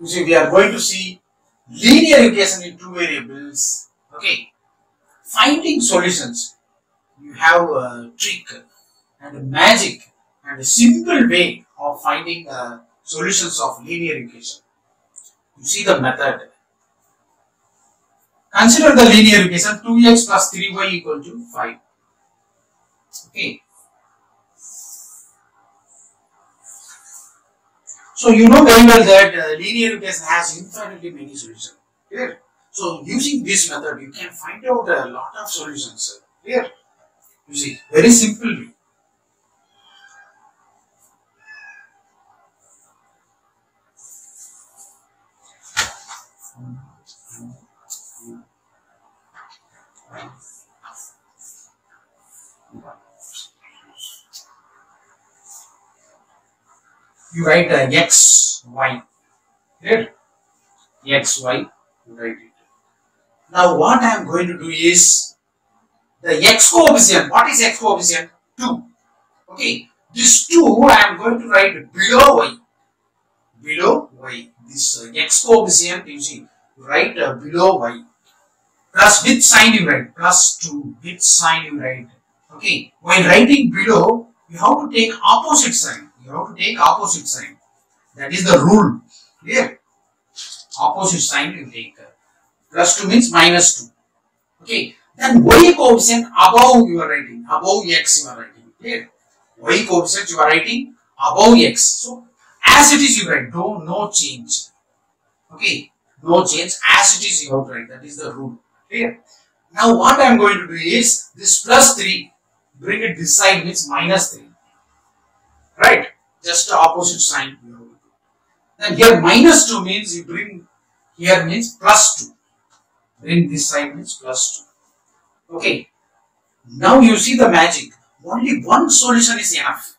You see, we are going to see linear equation in two variables. Okay. Finding solutions. You have a trick and a magic and a simple way of finding uh, solutions of linear equation. You see the method. Consider the linear equation 2x plus 3y equal to 5. Okay. So you know very well that uh, linear equation has infinitely many solutions. Clear? So using this method, you can find out a lot of solutions. Clear? You see, very simple way. You write uh, x, y. X, y, you write it. Now what I am going to do is the x coefficient. What is x coefficient? 2. Okay. This 2 I am going to write below y. Below y. This uh, x coefficient you see write uh, below y. Plus with sign you write. Plus 2 with sign you write. Okay. when writing below you have to take opposite sign. You have to take opposite sign. That is the rule. Clear? Opposite sign you take. Plus 2 means minus 2. Okay. Then y coefficient above you are writing. Above x you are writing. Clear? Y coefficient you are writing above x. So as it is you write. No, no change. Okay. No change. As it is you have to write. That is the rule. Clear? Now what I am going to do is this plus 3. Bring it this side means minus 3. Right? Just opposite sign you have to. Then here minus 2 means you bring here means plus 2. Bring this side means plus 2. Okay. Now you see the magic. Only one solution is enough.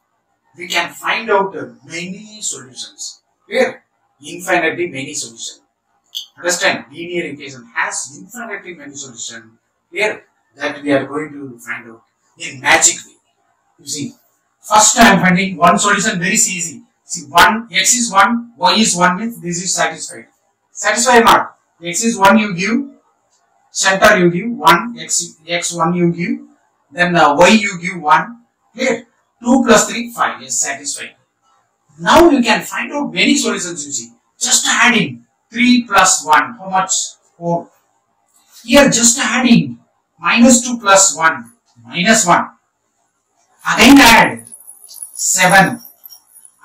We can find out many solutions. Here, infinitely many solutions. Understand? Linear equation has infinitely many solutions. Here, that we are going to find out in magic way. You see, first I am finding one solution very easy. See, one x is one, y is one means this is satisfied. Satisfy not? x is one you give, center you give one, x x one you give, then uh, y you give one. Clear? Two plus three five is satisfied. Now you can find out many solutions. You see, just adding three plus one. How much? Four. Here just adding minus two plus one minus one. Again add seven.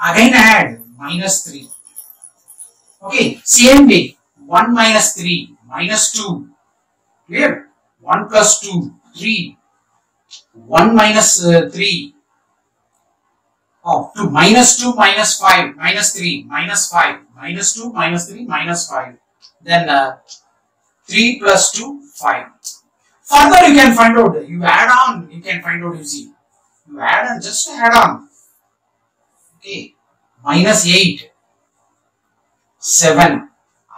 Again add minus three. Okay, same way. 1 minus 3 minus 2. Clear? 1 plus 2, 3. 1 minus uh, 3. Oh, 2 minus 2 minus 5 minus 3 minus 5 minus 2 minus 3 minus 5. Then uh, 3 plus 2, 5. Further you can find out, you add on, you can find out, you see. You add on, just add on. Okay, minus 8, 7.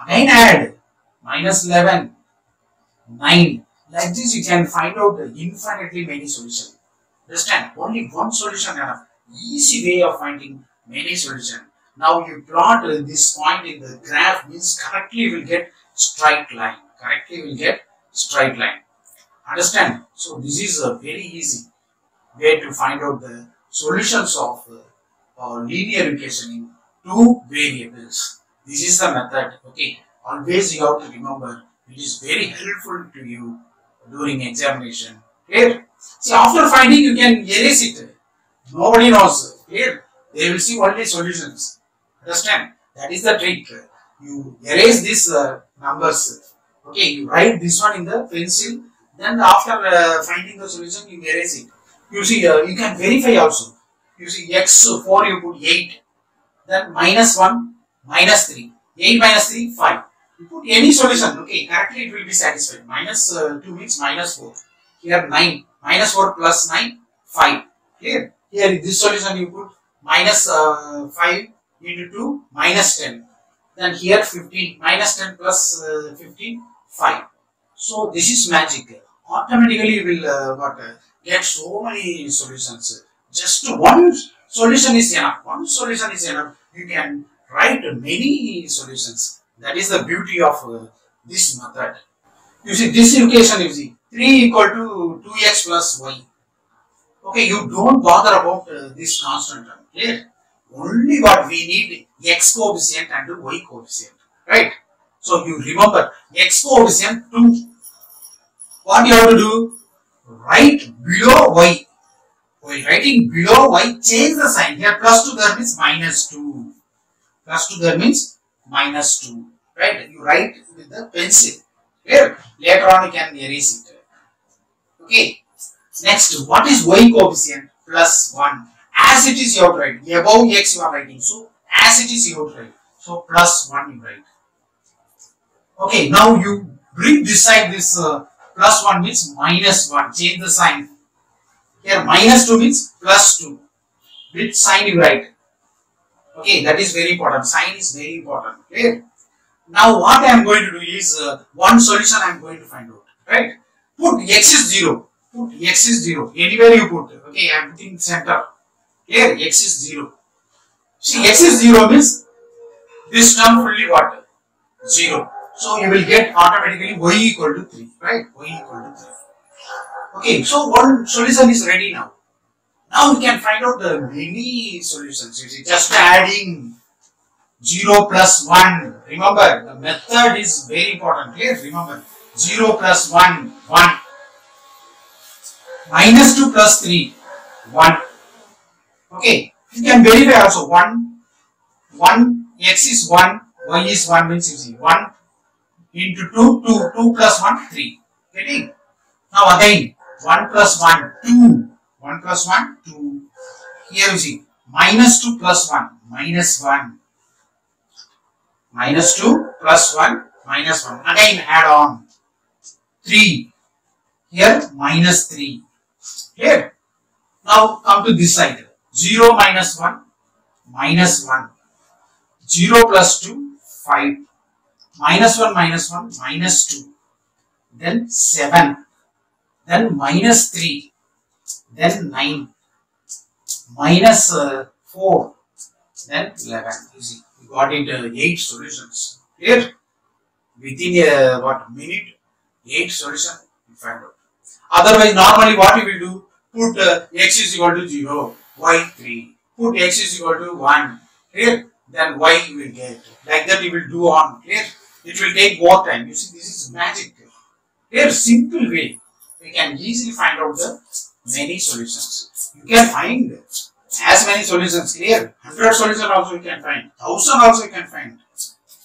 Again add minus 11, 9. Like this you can find out the infinitely many solutions. Understand? Only one solution enough. Easy way of finding many solutions. Now you plot uh, this point in the graph means correctly will get straight line. Correctly will get straight line. Understand? So this is a very easy way to find out the solutions of uh, linear equation in two variables. This is the method. Okay. Always you have to remember it is very helpful to you during examination. Clear? See after finding you can erase it. Nobody knows. Clear? They will see only solutions. Understand? That is the trick. You erase these uh, numbers. Okay, you write this one in the pencil. Then after uh, finding the solution, you erase it. You see, uh, you can verify also. You see, x 4 you put 8. Then minus 1, minus 3. 8 minus 3, 5. You put any solution, okay, correctly it will be satisfied. Minus, uh, 2 means minus 4. Here 9. Minus 4 plus 9, 5. Here, here this solution you put minus uh, 5 into 2, minus 10. Then here 15, minus 10 plus uh, 15, 5. So this is magic. Automatically you will uh, what, uh, get so many solutions. Just one solution is enough. One solution is enough. You can write many solutions. That is the beauty of uh, this method. You see this equation you see 3 equal to 2x plus y. Okay, you don't bother about uh, this constant term. Clear? Only what we need x coefficient and y coefficient. Right? So you remember x coefficient 2. What you have to do? Write below y. While writing below y, change the sign. Here plus 2 there means minus 2. Plus 2 there means minus 2. Right? You write with the pencil. Here, later on you can erase it. Okay. Next, what is y coefficient? Plus 1. As it is you have. Above x you are writing. So, as it is you have write. So, plus 1 you write. Okay, now you bring this this uh, plus 1 means minus 1. Change the sign. Here minus 2 means plus 2. Which sign you write? Okay, that is very important. Sign is very important. Okay. Now what I am going to do is uh, one solution I am going to find out. Right? Put x is 0. Put x is 0. Anywhere you put. Okay, I am putting center. Here x is 0. See x is 0 means this term fully what? 0. So you will get automatically y equal to 3. Right? y equal to 3. Okay, so one solution is ready now. Now we can find out the many solutions. You see, just adding 0 plus 1. Remember, the method is very important. Here, remember, 0 plus 1, 1. Minus 2 plus 3, 1. Okay, you can verify also 1, 1, x is 1, y is 1 means you see 1 into 2, 2, 2 plus 1, 3. Getting? Now again, 1 plus 1, 2. 1 plus 1, 2. Here you see, minus 2 plus 1, minus 1. Minus 2 plus 1, minus 1. Again add on. 3. Here, minus 3. Here. Now come to this side. 0 minus 1, minus 1. 0 plus 2, 5. Minus 1, minus 1, minus 2. Then 7 then minus 3, then 9, minus, uh, 4, then 11. You see, we got into 8 solutions. Here, within a what minute, 8 solution we find out. Otherwise, normally what you will do, put uh, x is equal to 0, y 3, put x is equal to 1, here, then y you will get. Like that you will do on, here. It will take more time. You see, this is magic. Here, simple way we can easily find out the many solutions. You can find as many solutions here. 100 solutions also you can find. 1000 also you can find.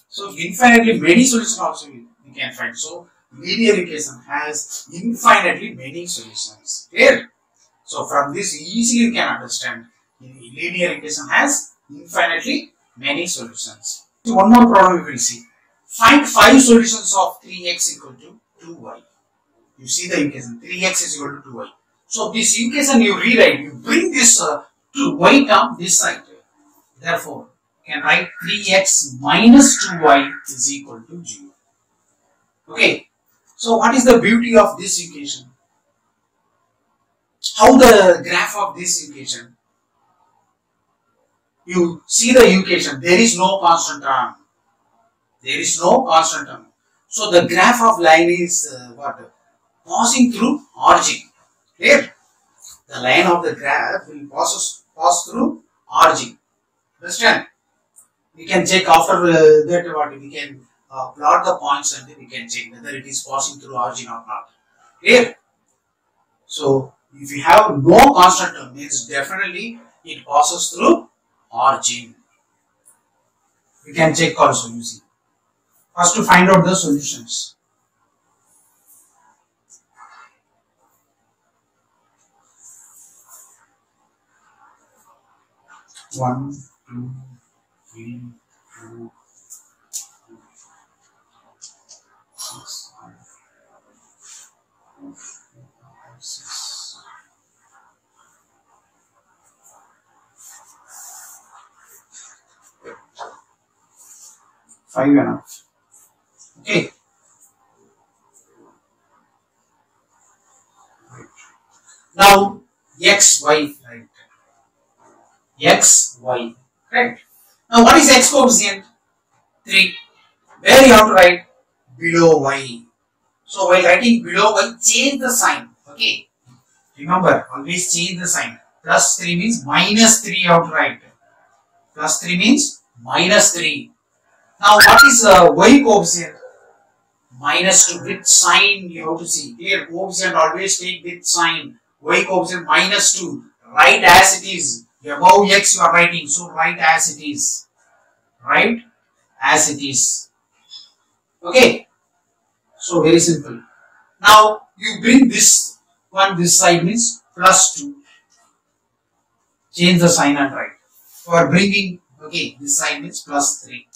So infinitely many solutions also you can find. So linear equation has infinitely many solutions. Clear? So from this easily you can understand linear equation has infinitely many solutions. One more problem we will see. Find 5 solutions of 3x equal to 2y. You see the equation 3x is equal to 2y. So this equation you rewrite, you bring this uh, to y term this side. Therefore, you can write 3x minus 2y is equal to 0. Okay. So what is the beauty of this equation? How the graph of this equation? You see the equation, there is no constant term. There is no constant term. So the graph of line is uh, what? Passing through origin. Clear? The line of the graph will pass, pass through origin. Understand? We can check after uh, that what we can uh, plot the points and we can check whether it is passing through origin or not. Clear? So, if you have no constant term, means definitely it passes through origin. We can check also, see. First to find out the solutions. One, two, three, four, six, five, six. Five enough. Okay. Now x, y? X, y, correct? Now what is x coefficient? 3. Where you have to write? Below y. So while writing below y, change the sign. Okay. Remember, always change the sign. Plus 3 means minus 3 you have to write. Plus 3 means minus 3. Now what is uh, y coefficient? Minus 2 with sign you have to see. Here coefficient always take with sign. Y coefficient minus 2. Write as it is. Above x you are writing. So write as it is. Write as it is. Okay. So very simple. Now you bring this one this side means plus 2. Change the sign and write. For bringing okay this side means plus 3.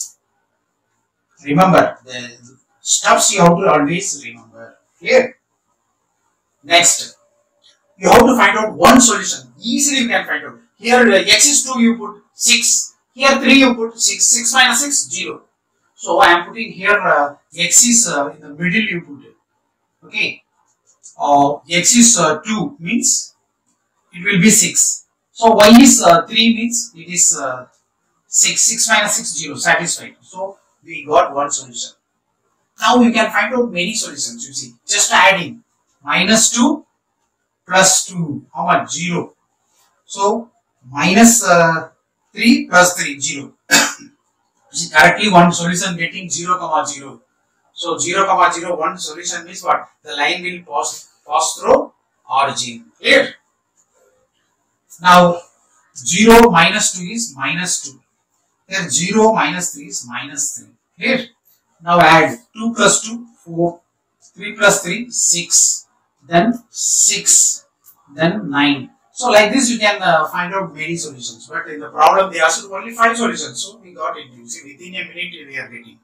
Remember the steps you have to always remember. here Next, you have to find out one solution. Easily you can find out. Here uh, x is 2 you put 6. Here 3 you put 6. 6 minus 6 0. So I am putting here uh, x is uh, in the middle you put it. Okay. Uh, x is uh, 2 means it will be 6. So y is uh, 3 means it is uh, 6. 6 minus 6 0 satisfied. So we got one solution. Now you can find out many solutions you see. Just adding minus 2 plus 2 how much 0. So minus uh, 3 plus 3 0. see correctly one solution getting 0 comma 0. So 0 comma 0 one solution means what? The line will pass pass through origin. Clear? Now 0 minus 2 is minus 2. Here 0 minus 3 is minus 3. Clear? Now add 2 plus 2 4. 3 plus 3 6. Then 6. Then 9. So like this you can uh, find out many solutions. But in the problem they asked only 5 solutions. So we got it. You see within a minute we are getting.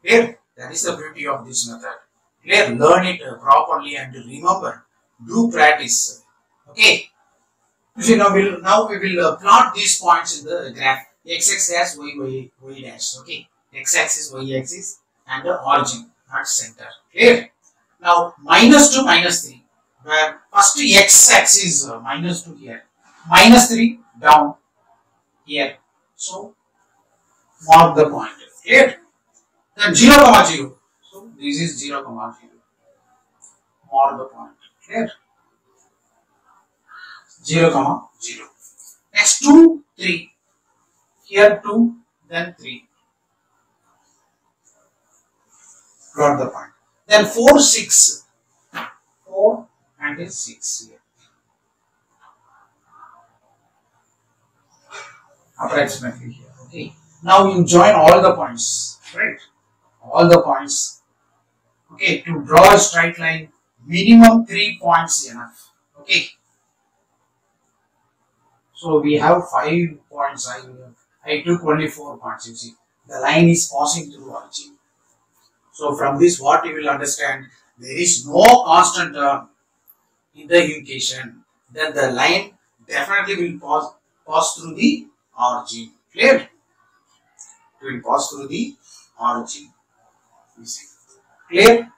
Clear? That is the beauty of this method. Clear? Learn it uh, properly and remember. Do practice. Okay. You see now, we'll, now we will uh, plot these points in the graph. X axis, y, y, y dash. Okay. X axis, y axis and the origin, not center. Clear? Now minus 2, minus 3. Where first x axis uh, minus 2 here. Minus 3 down here. So mark the point. Clear? Then 0 comma 0. So this is 0 comma 0. Mark the point. Clear? 0 comma 0. Next 2, 3. Here 2, then 3. Got the point. Then 4, 6. 4 and then 6 here. Approximately here. Okay. Now you join all the points. Right? All the points. Okay. To draw a straight line, minimum 3 points enough. Okay. So we have 5 points. I, I took only 4 points. You see. The line is passing through origin. So from this what you will understand there is no constant term in the equation then the line definitely will pass, pass through the origin. Clear? It will pass through the origin. Clear?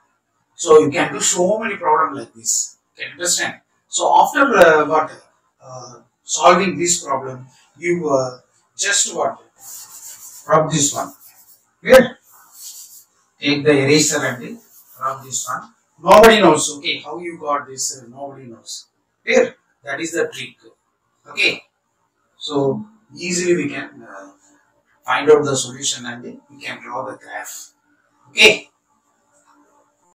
So you can do so many problems like this. Can understand? So after uh, what uh, solving this problem, you uh, just what rub this one. Clear? take the eraser and rub this one. Nobody knows, okay, how you got this, uh, nobody knows. Here, that is the trick. Okay, so easily we can uh, find out the solution and we can draw the graph. Okay.